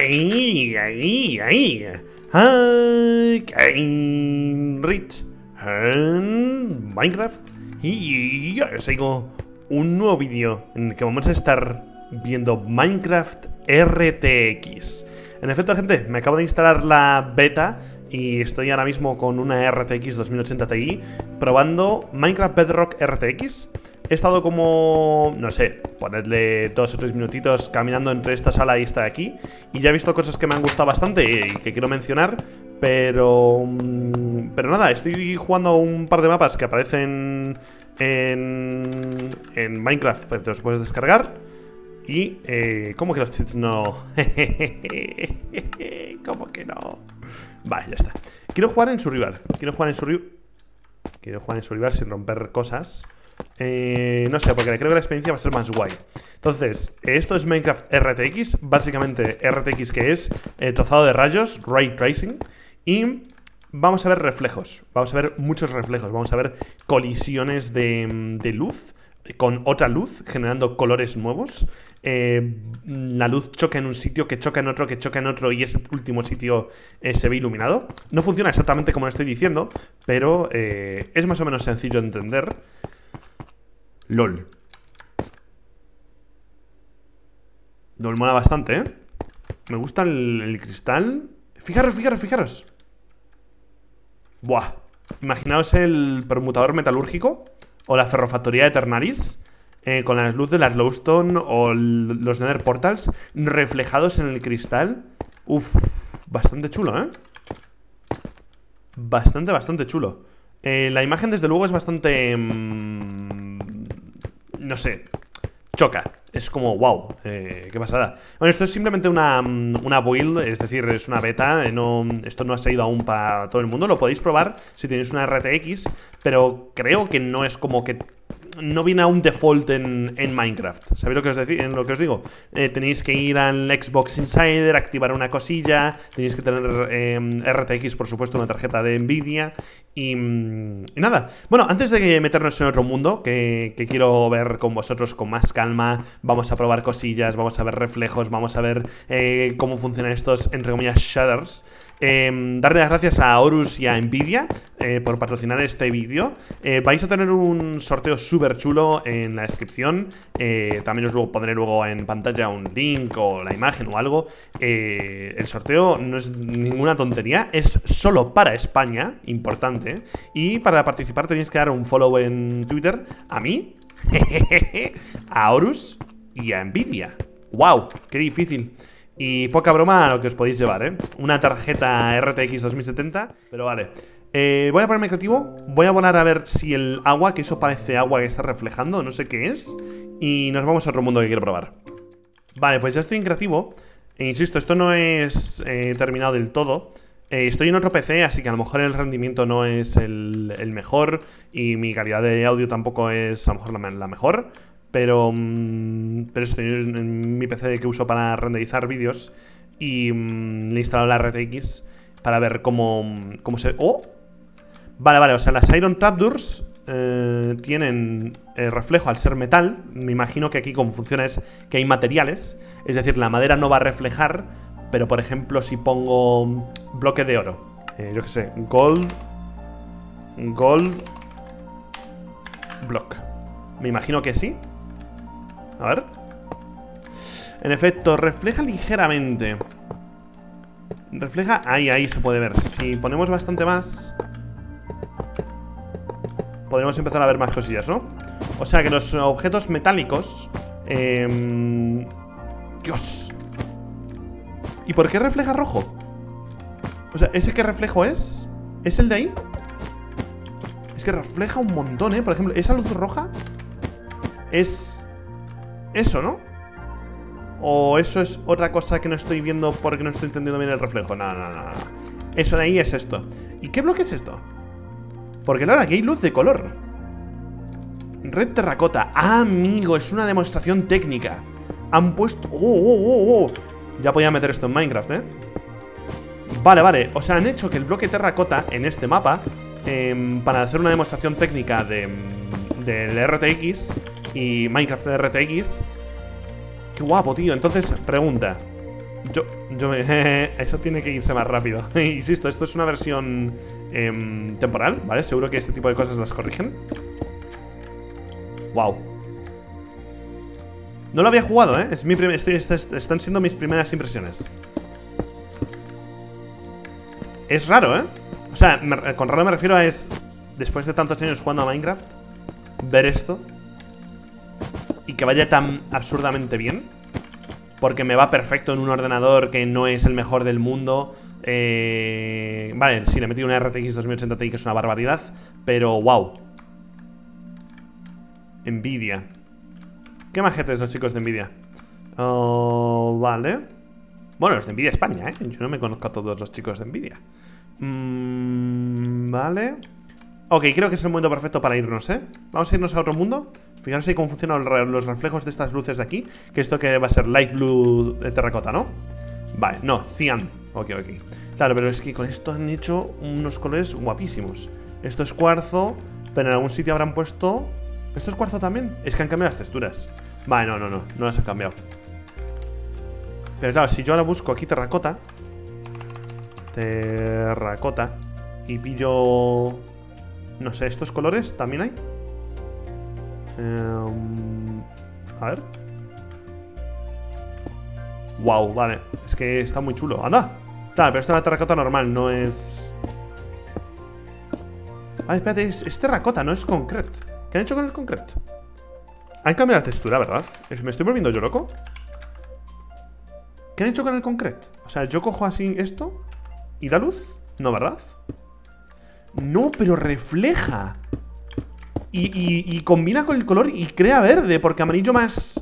ahí, ahí. Hi, Rich en Minecraft. Y yo os traigo un nuevo vídeo en el que vamos a estar viendo Minecraft RTX. En efecto, gente, me acabo de instalar la beta y estoy ahora mismo con una RTX 2080 Ti probando Minecraft Bedrock RTX. He estado como, no sé, ponerle dos o tres minutitos caminando entre esta sala y esta de aquí y ya he visto cosas que me han gustado bastante y que quiero mencionar, pero... Mm, pero nada, estoy jugando un par de mapas que aparecen en, en Minecraft, pero te los puedes descargar. Y, eh, ¿cómo que los cheats no? ¿Cómo que no? Vale, ya está. Quiero jugar en Survival. Quiero jugar en Survival. Quiero jugar en Survival sin romper cosas. Eh, no sé, porque creo que la experiencia va a ser más guay. Entonces, esto es Minecraft RTX. Básicamente, RTX que es eh, de rayos, ray tracing. Y vamos a ver reflejos. Vamos a ver muchos reflejos. Vamos a ver colisiones de, luz con otra luz, generando colores nuevos. Eh, la luz choca en un sitio, que choca en otro, que choca en otro y ese último sitio se ve iluminado. No funciona exactamente como estoy diciendo, pero es más o menos sencillo de entender. LOL. LOL mola bastante, ¿eh? Me gusta el, cristal. Fijaros, fijaros, fijaros. Buah. Imaginaos el permutador metalúrgico o la ferrofactoría de Ternaris eh, con la luz de las Glowstone o los Nether Portals reflejados en el cristal. Uf, bastante chulo, ¿eh? Bastante, bastante chulo. Eh, la imagen, desde luego, es bastante... Mm, no sé, choca. Es como, wow, eh, qué pasada. Bueno, esto es simplemente una, mm, una build, es decir, es una beta. Eh, no, esto no ha salido aún para todo el mundo. Lo podéis probar si tenéis una RTX, pero creo que no es como que no viene a un default en, Minecraft. ¿Sabéis lo que os, en lo que os digo? Eh, tenéis que ir al Xbox Insider, activar una cosilla, tenéis que tener em, RTX, por supuesto, una tarjeta de Nvidia mm, y, nada. Bueno, antes de meternos en otro mundo, que, quiero ver con vosotros con más calma, vamos a probar cosillas, vamos a ver reflejos, vamos a ver eh, cómo funcionan estos, entre comillas, shaders. Em, darle las gracias a Horus y a Nvidia eh, por patrocinar este vídeo. Eh, vais a tener un sorteo súper chulo en la descripción. Eh, también os pondré luego en pantalla un link o la imagen o algo. el sorteo no es ninguna tontería, es solo para España, importante. Y para participar tenéis que dar un follow en Twitter a mí, a Horus y a Nvidia. ¡Wow! ¡Qué difícil! Y poca broma a lo que os podéis llevar, ¿eh? Una tarjeta RTX 2070, pero vale. Eh, voy a ponerme creativo, voy a volar a ver si el agua, que eso parece agua que está reflejando, no sé qué es. Y nos vamos a otro mundo que quiero probar. Vale, pues ya estoy en creativo. E insisto, esto no es eh, terminado del todo. Eh, estoy en otro PC, así que a lo mejor el rendimiento no es el, mejor y mi calidad de audio tampoco es a lo mejor la mejor. Pero, mm, pero estoy en mi PC que uso para renderizar vídeos y mm, le he instalado la RTX para ver cómo, cómo se... ¡Oh! Vale, vale, o sea, las Iron Trapdoors eh, tienen el reflejo al ser metal. Me imagino que aquí como funciona es que hay materiales. Es decir, la madera no va a reflejar, pero por ejemplo si pongo bloque de oro, eh, yo qué sé, gold, gold, block. Me imagino que sí. A ver. En efecto, refleja ligeramente. Refleja... Ahí, ahí se puede ver. Si ponemos bastante más... Podremos empezar a ver más cosillas, ¿no? O sea que los objetos metálicos... Eh... Dios. ¿Y por qué refleja rojo? O sea, ¿ese qué reflejo es? ¿Es el de ahí? Es que refleja un montón, ¿eh? Por ejemplo, esa luz roja es eso, ¿no? ¿O eso es otra cosa que no estoy viendo porque no estoy entendiendo bien el reflejo? No, no, no, Eso de ahí es esto ¿Y qué bloque es esto? Porque claro, aquí hay luz de color Red terracota Ah, amigo, es una demostración técnica Han puesto... ¡Oh, oh, oh, oh! Ya podía meter esto en Minecraft, ¿eh? Vale, vale, o sea, han hecho que el bloque terracota en este mapa em, Para hacer una demostración técnica de, del RTX y Minecraft RTX. Qué guapo, tío. Entonces, pregunta. Yo, yo. Eso tiene que irse más rápido. Insisto, esto es una versión em, temporal, ¿vale? Seguro que este tipo de cosas las corrigen. Wow. No lo había jugado, ¿eh? Es mi estoy, están siendo mis primeras impresiones. Es raro, ¿eh? O sea, con raro me refiero a es... Después de tantos años jugando a Minecraft, ver esto y que vaya tan absurdamente bien. Porque me va perfecto en un ordenador que no es el mejor del mundo. Eh, vale, sí, le metido una RTX 2080 Ti que es una barbaridad. Pero wow. Nvidia. ¿Qué majetes los chicos de Nvidia? Oh, vale. Bueno, los de Nvidia España, ¿eh? Yo no me conozco a todos los chicos de Nvidia. Mm, vale. Ok, creo que es el momento perfecto para irnos, ¿eh? Vamos a irnos a otro mundo. Fijaros ahí cómo funcionan los reflejos de estas luces de aquí. Que esto que va a ser light blue terracota, ¿no? Vale, no, cian. Ok, ok. Claro, pero es que con esto han hecho unos colores guapísimos. Esto es cuarzo, pero en algún sitio habrán puesto... ¿Esto es cuarzo también? Es que han cambiado las texturas. Vale, no, no, no, no las han cambiado. Pero claro, si yo ahora busco aquí terracota... Terracota... Y pillo... No sé, ¿estos colores también hay? Em, a ver. Wow, vale. Es que está muy chulo. ¡Anda! Claro, pero esta es una terracota normal, no es... Ah, espérate, es, terracota, no es concreto. ¿Qué han hecho con el concreto? Han cambiado la textura, ¿verdad? ¿Me estoy volviendo yo loco? ¿Qué han hecho con el concreto? O sea, yo cojo así esto y da luz. No, ¿verdad? No, pero refleja. Y, combina con el color y crea verde, porque amarillo más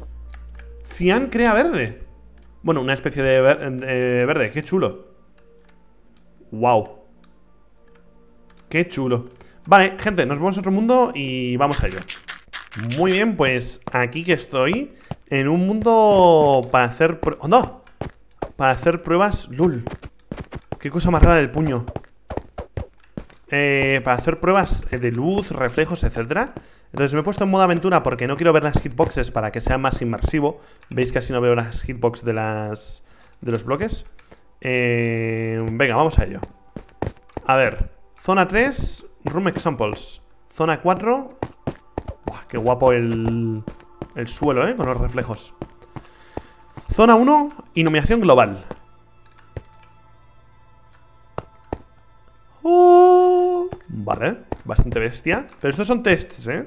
cian crea verde. Bueno, una especie de, verde, qué chulo. Wow. Qué chulo. Vale, gente, nos vamos a otro mundo y vamos a ello. Muy bien, pues aquí que estoy en un mundo para hacer... ¡Oh, no! Para hacer pruebas... ¡Lul! Qué cosa más rara el puño. Eh, para hacer pruebas de luz, reflejos, etcétera. Entonces me he puesto en modo aventura porque no quiero ver las hitboxes para que sea más inmersivo. Veis que así no veo las hitboxes de las de los bloques. Eh, venga, vamos a ello. A ver, zona 3, room examples. Zona 4. Buah, qué guapo el, el suelo, ¿eh? Con los reflejos. Zona 1, iluminación global. Oh, vale, bastante bestia Pero estos son tests, ¿eh?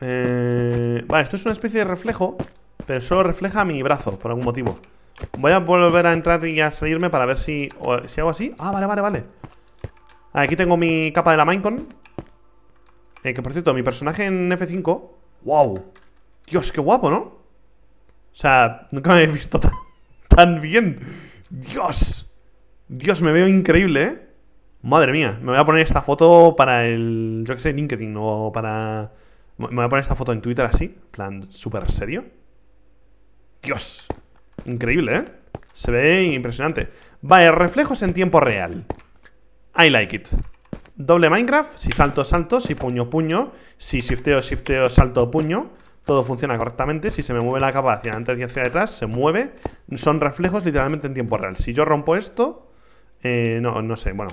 ¿eh? Vale, esto es una especie de reflejo Pero solo refleja mi brazo, por algún motivo Voy a volver a entrar y a salirme para ver si... si hago así Ah, vale, vale, vale Aquí tengo mi capa de la Minecon eh, Que por cierto, mi personaje en F5 ¡Wow! Dios, qué guapo, ¿no? O sea, nunca me he visto tan, tan bien ¡Dios! Dios, me veo increíble, ¿eh? Madre mía, me voy a poner esta foto para el, yo qué sé, LinkedIn o para... Me voy a poner esta foto en Twitter así, plan, súper serio. Dios, increíble, ¿eh? Se ve impresionante. Vale, reflejos en tiempo real. I like it. Doble Minecraft, si salto, salto, si puño, puño, si shifteo, shifteo, salto, puño. Todo funciona correctamente. Si se me mueve la capa hacia adelante y hacia detrás, se mueve. Son reflejos literalmente en tiempo real. Si yo rompo esto, eh, no, no sé, bueno.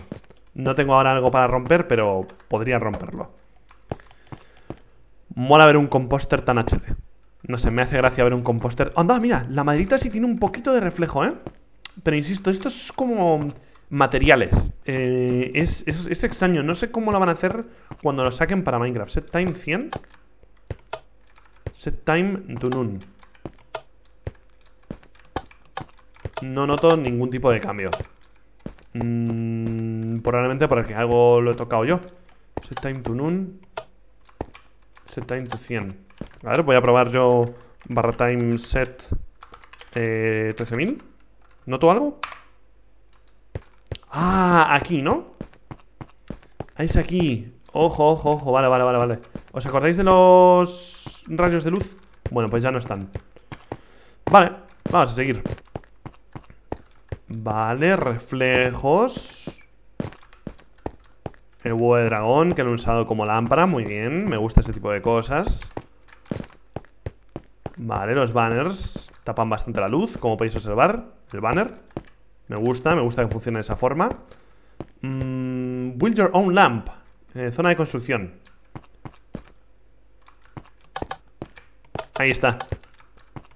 No tengo ahora algo para romper, pero podría romperlo. Mola ver un composter tan HD. No sé, me hace gracia ver un composter. ¡Anda, mira! La maderita sí tiene un poquito de reflejo, ¿eh? Pero insisto, esto es como materiales. Eh, es, es, extraño. No sé cómo lo van a hacer cuando lo saquen para Minecraft. Set time 100. Set time none. No noto ningún tipo de cambio. Mm, probablemente porque algo lo he tocado yo. Set time to none. Set time to 100. A ver, voy a probar yo barra time set eh, 13.000. ¿Noto algo? Ah, aquí, ¿no? Ahí es aquí. Ojo, ojo, ojo. Vale, vale, vale, vale. ¿Os acordáis de los rayos de luz? Bueno, pues ya no están. Vale, vamos a seguir. Vale, reflejos El huevo de dragón Que lo he usado como lámpara, muy bien Me gusta ese tipo de cosas Vale, los banners Tapan bastante la luz, como podéis observar. El banner. Me gusta, me gusta que funcione de esa forma. Mm, build your own lamp. Eh, zona de construcción. Ahí está.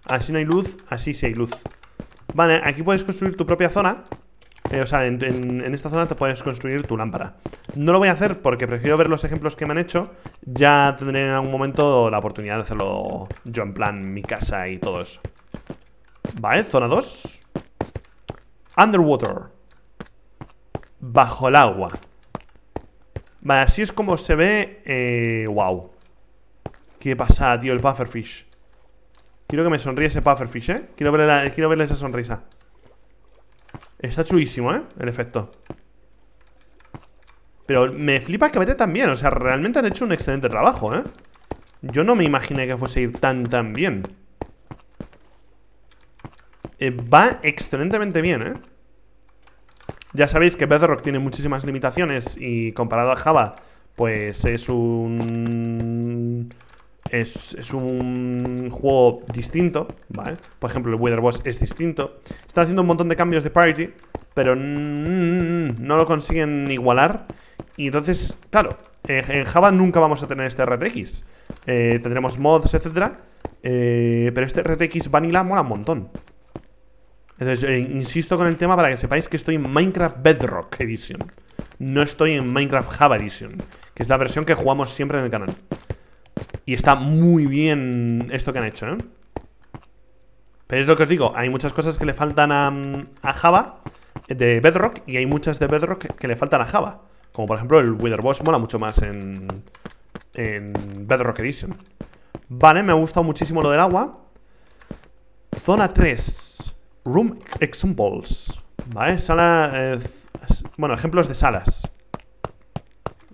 Así no hay luz, así sí hay luz. Vale, aquí puedes construir tu propia zona. Eh, o sea, en, esta zona te puedes construir tu lámpara. No lo voy a hacer porque prefiero ver los ejemplos que me han hecho. Ya tendré en algún momento la oportunidad de hacerlo yo en plan mi casa y todo eso. Vale, zona 2. Underwater. Bajo el agua. Vale, así es como se ve. Eh, wow. ¿Qué pasa, tío? El pufferfish. Quiero que me sonríe ese pufferfish, ¿eh? Quiero verle, quiero verle esa sonrisa. Está chulísimo, ¿eh? El efecto. Pero me flipa que vete tan bien. O sea, realmente han hecho un excelente trabajo, ¿eh? Yo no me imaginé que fuese ir tan, tan bien. Eh, va excelentemente bien, ¿eh? Ya sabéis que Bedrock tiene muchísimas limitaciones y comparado a Java, pues es un... Es, es, un juego distinto, ¿vale? Por ejemplo, el Weather Boss es distinto. Está haciendo un montón de cambios de parity, pero no lo consiguen igualar. Y entonces, claro, en Java nunca vamos a tener este RTX. Eh, tendremos mods, etcétera. Eh, pero este RTX Vanilla mola un montón. Entonces, eh, insisto con el tema para que sepáis que estoy en Minecraft Bedrock Edition. No estoy en Minecraft Java Edition, que es la versión que jugamos siempre en el canal. Y está muy bien esto que han hecho, ¿eh? Pero es lo que os digo, hay muchas cosas que le faltan a, Java de Bedrock y hay muchas de Bedrock que, le faltan a Java. Como por ejemplo el Wither Boss mola mucho más en, en Bedrock Edition. Vale, me ha gustado muchísimo lo del agua. Zona 3. Room examples. ¿Vale? Sala. Eh, bueno, ejemplos de salas.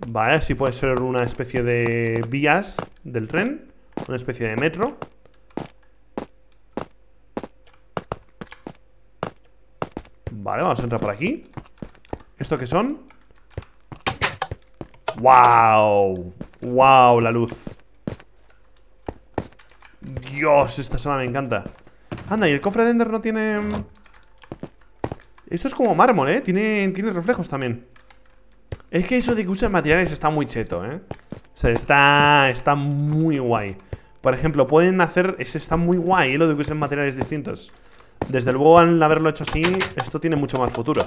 Vale, así puede ser una especie de vías del tren. Una especie de metro. Vale, vamos a entrar por aquí. ¿Esto qué son? ¡Wow! ¡Wow! La luz. Dios, esta sala me encanta. Anda, y el cofre de Ender no tiene... Esto es como mármol, ¿eh? Tiene, tiene reflejos también Es que eso de que usen materiales está muy cheto, ¿eh? O sea, está, está muy guay Por ejemplo, pueden hacer... Ese está muy guay, ¿eh? Lo de que usen materiales distintos Desde luego, al haberlo hecho así Esto tiene mucho más futuro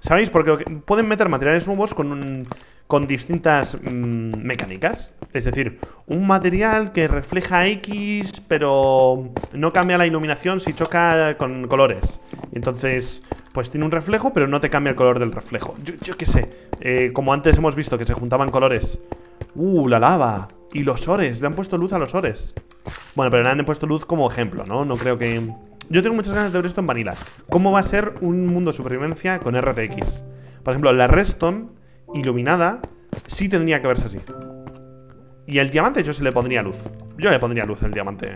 ¿Sabéis? Porque pueden meter materiales nuevos con un con distintas mm, mecánicas. Es decir, un material que refleja X, pero no cambia la iluminación si choca con colores. Entonces, pues tiene un reflejo, pero no te cambia el color del reflejo. Yo, qué sé, eh, como antes hemos visto que se juntaban colores. ¡Uh, la lava! Y los ores, le han puesto luz a los ores. Bueno, pero le han puesto luz como ejemplo, ¿no? No creo que... Yo tengo muchas ganas de ver esto en Vanilla. ¿Cómo va a ser un mundo de supervivencia con RTX? Por ejemplo, la Redstone iluminada, sí tendría que verse así. Y el diamante yo se le pondría luz. Yo le pondría luz al diamante.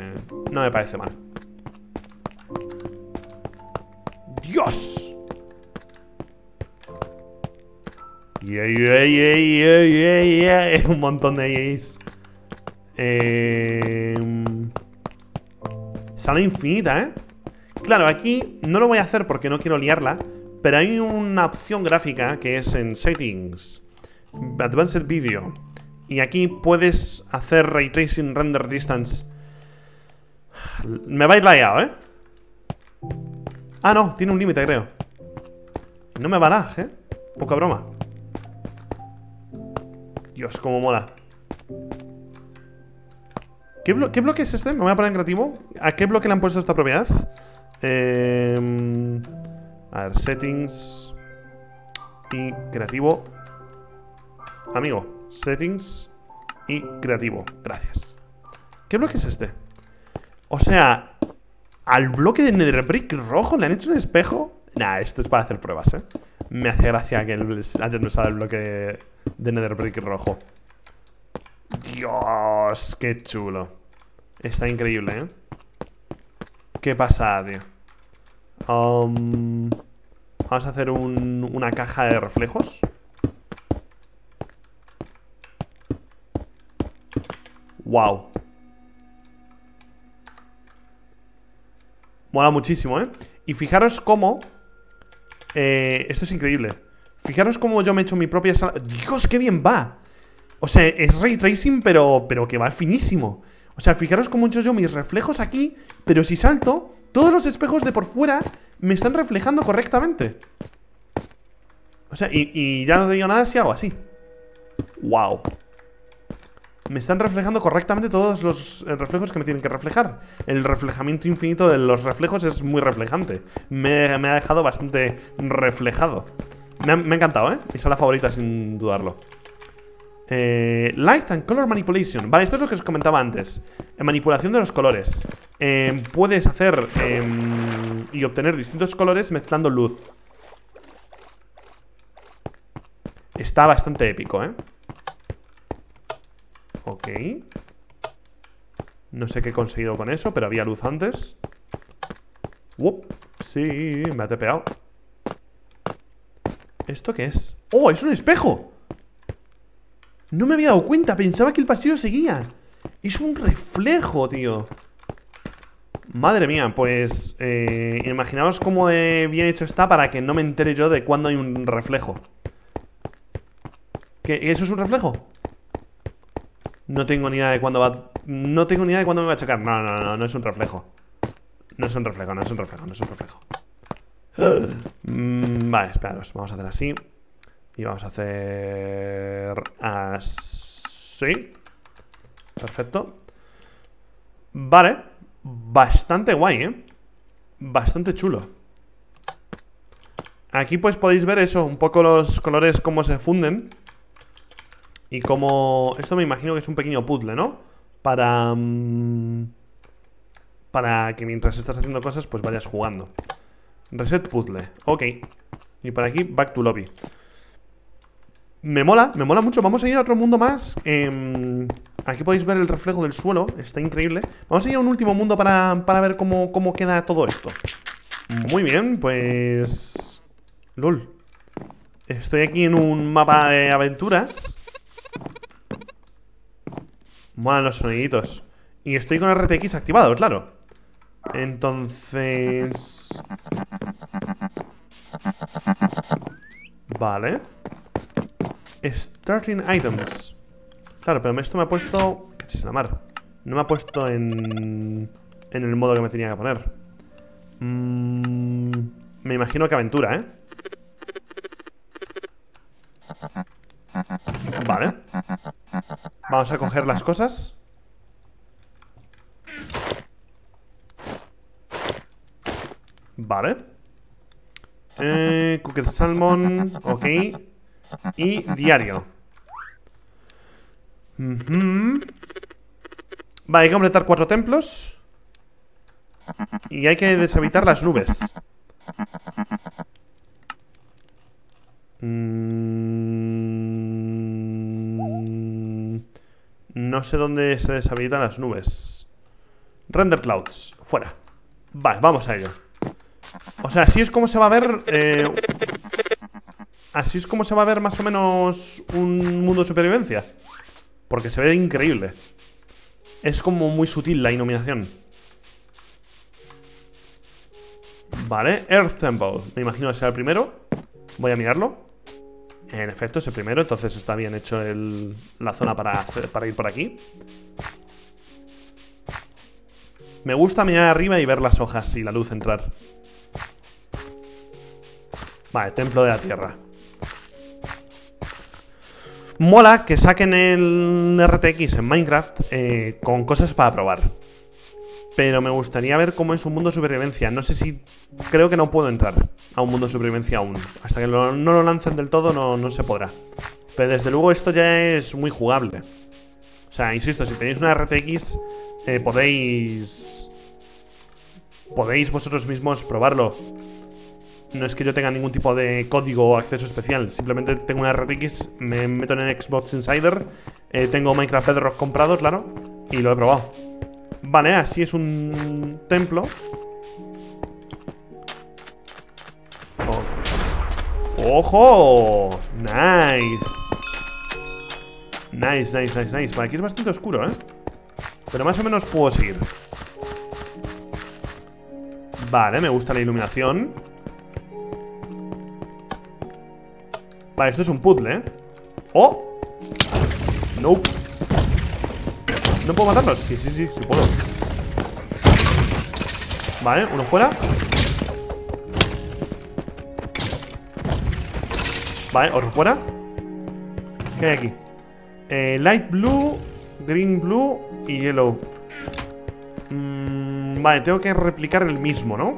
No me parece mal. ¡Dios! Un montón de Eh... Sala infinita, ¿eh? Claro, aquí no lo voy a hacer porque no quiero liarla pero hay una opción gráfica que es en Settings, Advanced Video. Y aquí puedes hacer Ray Tracing Render Distance. Me va ir lagueado, ¿eh? Ah, no, tiene un límite, creo. No me va a ¿eh? Poca broma. Dios, cómo mola. ¿Qué, ¿Qué, bloque es este? Me voy a poner en creativo. ¿A qué bloque le han puesto esta propiedad? Eh... A ver, settings y creativo. Amigo, settings y creativo. Gracias. ¿Qué bloque es este? O sea, al bloque de Netherbrick rojo le han hecho un espejo. Nah, esto es para hacer pruebas, ¿eh? Me hace gracia que hayan usado el bloque Netherbrick rojo. Dios, qué chulo. Está increíble, ¿eh? Qué pasada, tío. Um, vamos a hacer una caja de reflejos. Wow. Mola muchísimo, ¿eh? Y fijaros cómo... Eh, esto es increíble. Fijaros cómo yo me he hecho mi propia sala... ¡Dios, qué bien va! O sea, es ray tracing, pero, pero que va finísimo. O sea, fijaros cómo he hecho yo mis reflejos aquí, pero si salto, todos los espejos de por fuera me están reflejando correctamente. O sea, y, ya no te digo nada si hago así. ¡Wow! Me están reflejando correctamente todos los eh, reflejos que me tienen que reflejar. El reflejamiento infinito de los reflejos es muy reflejante. Me, ha dejado bastante reflejado. Me ha, encantado, ¿eh? Mi sala favorita, sin dudarlo. Eh, light and Color Manipulation. Vale, esto es lo que os comentaba antes. manipulación de los colores. Em, puedes hacer em, y obtener distintos colores mezclando luz. Está bastante épico, ¿eh? Ok. No sé qué he conseguido con eso, pero había luz antes. Sí, me ha tepeado. ¿Esto qué es? ¡Oh, es un espejo! No me había dado cuenta, pensaba que el pasillo seguía Es un reflejo, tío Madre mía, pues eh, Imaginaos cómo bien hecho está Para que no me entere yo de cuándo hay un reflejo ¿Qué? ¿Eso es un reflejo? No tengo ni idea de cuándo va... No tengo ni idea de cuándo me va a chocar. No, no, no, no es un reflejo. No es un reflejo, no es un reflejo, no es un reflejo. Mm, vale, esperaros. Vamos a hacer así. Y vamos a hacer... Así. Perfecto. Vale. Bastante guay, ¿eh? Bastante chulo. Aquí pues podéis ver eso, un poco los colores cómo se funden. Y como... Esto me imagino que es un pequeño puzzle, ¿no? Para... Mm, para que mientras estás haciendo cosas, pues vayas jugando. Reset puzzle. Ok. Y por aquí, back to lobby. Me mola, me mola mucho. Vamos a ir a otro mundo más. Em, aquí podéis ver el reflejo del suelo. Está increíble. Vamos a ir a un último mundo para, para ver cómo, cómo queda todo esto. Muy bien, pues... LOL. Estoy aquí en un mapa de aventuras. Molan los soniditos. Y estoy con RTX activado, claro. Entonces... Vale. Starting items. Claro, pero esto me ha puesto... Cachis la mar. No me ha puesto en... En el modo que me tenía que poner. Mm, me imagino que aventura, ¿eh? Vale. Vamos a coger las cosas. Vale. Eh, Cooked Salmon. Ok. Y diario. Vale, hay que completar cuatro templos. Y hay que deshabitar las nubes. No sé dónde se deshabilitan las nubes. Render clouds. Fuera. Vale, vamos a ello. O sea, así es como se va a ver... Eh, así es como se va a ver más o menos un mundo de supervivencia. Porque se ve increíble. Es como muy sutil la iluminación. Vale, Earth Temple. Me imagino que será el primero. Voy a mirarlo. En efecto, es el primero, entonces está bien hecho la zona para, para ir por aquí. Me gusta mirar arriba y ver las hojas y la luz entrar. Vale, templo de la tierra. Mola que saquen el RTX en Minecraft eh, con cosas para probar. Pero me gustaría ver cómo es un mundo de supervivencia. No sé si... Creo que no puedo entrar a un mundo de supervivencia aún. Hasta que no lo lancen del todo no, se podrá. Pero desde luego esto ya es muy jugable. O sea, insisto, si tenéis una RTX eh, podéis... Podéis vosotros mismos probarlo. No es que yo tenga ningún tipo de código o acceso especial. Simplemente tengo una RTX, me meto en el Xbox Insider, eh, tengo Minecraft Bedrock comprado, claro, y lo he probado. Vale, así es un templo. Oh. ¡Ojo! Nice. Nice, nice, nice, nice. Por aquí es bastante oscuro, ¿eh? Pero más o menos puedo seguir. Vale, me gusta la iluminación Vale, esto es un puzzle, ¿eh? ¡Oh! Nope ¿No puedo matarlos? Sí, sí, sí, sí puedo Vale, uno fuera Vale, otro fuera ¿Qué hay aquí? Eh, light blue, green blue y yellow mm, Vale, tengo que replicar el mismo, ¿no?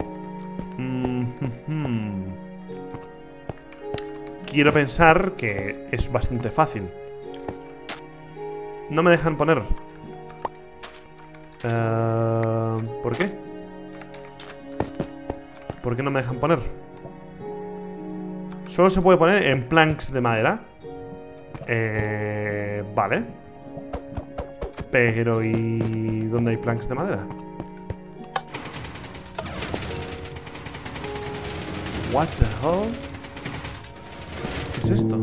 Mm, Quiero pensar que es bastante fácil No me dejan poner uh, ¿Por qué? ¿Por qué no me dejan poner? Solo se puede poner en planks de madera eh, Vale Pero ¿y dónde hay planks de madera? What the hell? ¿Qué es esto?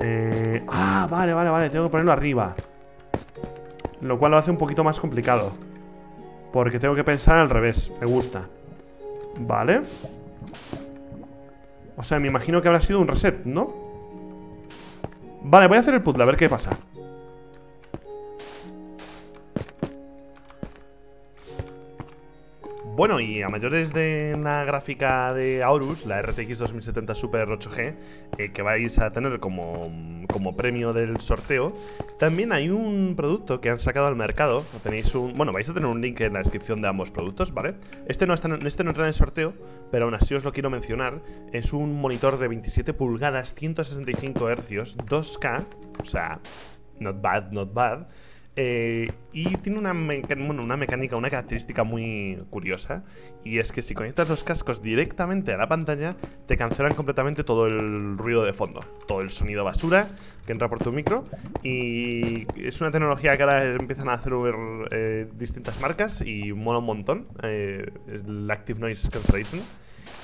Eh, ah, vale, vale, vale Tengo que ponerlo arriba Lo cual lo hace un poquito más complicado porque tengo que pensar al revés. Me gusta. Vale. O sea, me imagino que habrá sido un reset, ¿no? Vale, voy a hacer el puzzle, a ver qué pasa. Bueno, y a mayores de una gráfica de Aorus, la RTX 2070 Super 8G, eh, que vais a tener como, como, premio del sorteo, también hay un producto que han sacado al mercado. Tenéis un, bueno, vais a tener un link en la descripción de ambos productos, ¿vale? Este no, está, este no entra en el sorteo, pero aún así os lo quiero mencionar. Es un monitor de 27 pulgadas, 165 Hz, 2K, o sea, not bad, not bad eh, y tiene una, una mecánica, una característica muy curiosa. Y es que si conectas los cascos directamente a la pantalla, te cancelan completamente todo el ruido de fondo. Todo el sonido basura que entra por tu micro. Y es una tecnología que ahora empiezan a hacer eh, distintas marcas y mola un montón. Eh, el Active Noise Cancellation.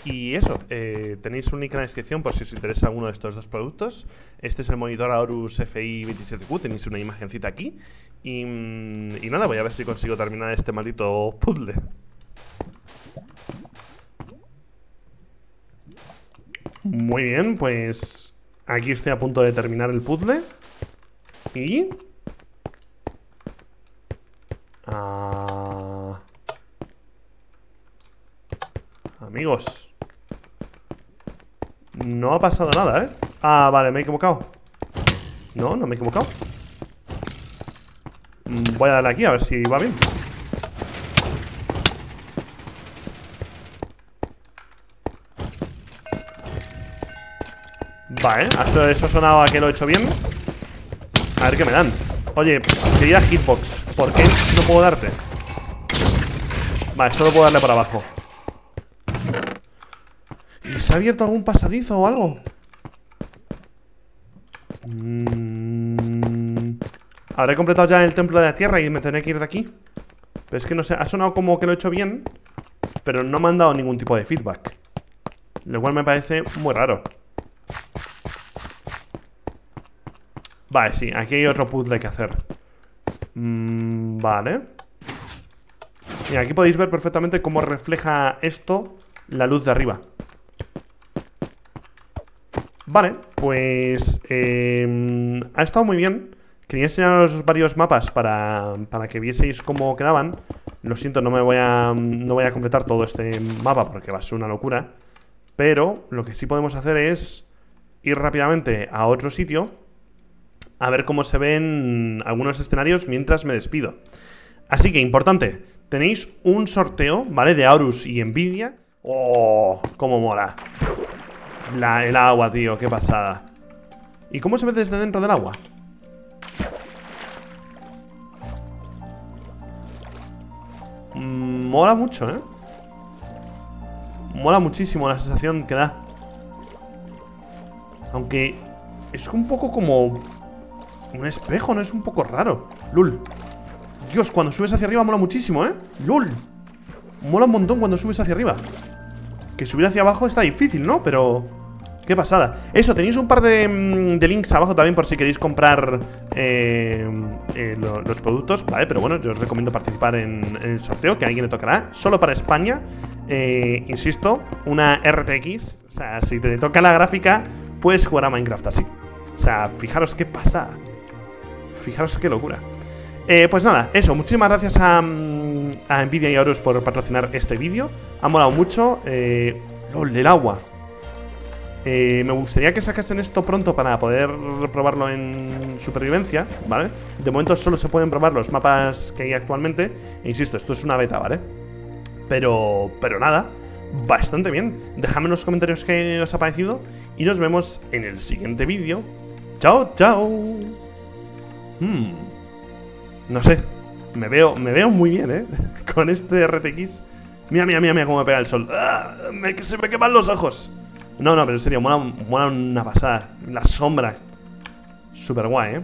Y eso, eh, tenéis un link en la descripción por si os interesa alguno de estos dos productos. Este es el monitor Aorus FI 27Q, tenéis una imagencita aquí. Y, nada, voy a ver si consigo terminar este maldito puzzle. Muy bien, pues aquí estoy a punto de terminar el puzzle. Y... Ah... Amigos no ha pasado nada, ¿eh? Ah, vale, me he equivocado No, no me he equivocado Voy a darle aquí a ver si va bien Vale, eso ha sonado a que lo he hecho bien A ver qué me dan Oye, querida hitbox ¿Por qué no puedo darte? Vale, solo puedo darle para abajo ¿Se ha abierto algún pasadizo o algo? Habré completado ya el templo de la tierra y me tendré que ir de aquí. Pero es que no sé, ha sonado como que lo he hecho bien Pero no me han dado ningún tipo de feedback. Lo cual me parece muy raro. Vale, sí, aquí hay otro puzzle que hacer. Mm, Vale. Y aquí podéis ver perfectamente cómo refleja esto la luz de arriba. Vale, pues eh, ha estado muy bien. Quería enseñaros varios mapas para, para, que vieseis cómo quedaban. Lo siento, no me voy a, no voy a completar todo este mapa porque va a ser una locura. Pero lo que sí podemos hacer es ir rápidamente a otro sitio a ver cómo se ven algunos escenarios mientras me despido. Así que, importante, tenéis un sorteo, ¿vale? De Aurus y Nvidia. ¡Oh! ¡Cómo mola! el agua, tío, qué pasada ¿Y cómo se ve desde dentro del agua? Mola mucho, ¿eh? Mola muchísimo la sensación que da Aunque es un poco como un espejo, ¿no? Es un poco raro Lul Dios, cuando subes hacia arriba mola muchísimo, ¿eh? Lul Mola un montón cuando subes hacia arriba Que subir hacia abajo está difícil, ¿no? Pero Qué pasada. Eso, tenéis un par de, mm, de links abajo también por si queréis comprar eh, eh, lo- los productos, ¿vale? Pero bueno, yo os recomiendo participar en, el sorteo, que a alguien le tocará. Solo para España, eh, insisto, una RTX. O sea, si te toca la gráfica, puedes jugar a Minecraft así. O sea, fijaros qué pasada. Fijaros qué locura. Pues nada, eso, muchísimas gracias a, mm, a Nvidia y a Horus por patrocinar este vídeo. Ha molado mucho. Eh, LOL, el agua. Eh, me gustaría que sacasen esto pronto para poder probarlo en supervivencia, ¿vale? De momento solo se pueden probar los mapas que hay actualmente. E insisto, esto es una beta, ¿vale? Pero, pero nada, bastante bien. Dejadme en los comentarios qué os ha parecido y nos vemos en el siguiente vídeo. ¡Chao, chao! Hmm. No sé, me veo, me veo muy bien, ¿eh? Con este RTX. Mira, mira, mira, mira cómo me pega el sol. ¡Ah! Me- se me queman los ojos. No, no, pero en serio, mola, mola una pasada. La sombra. Súper guay, ¿eh?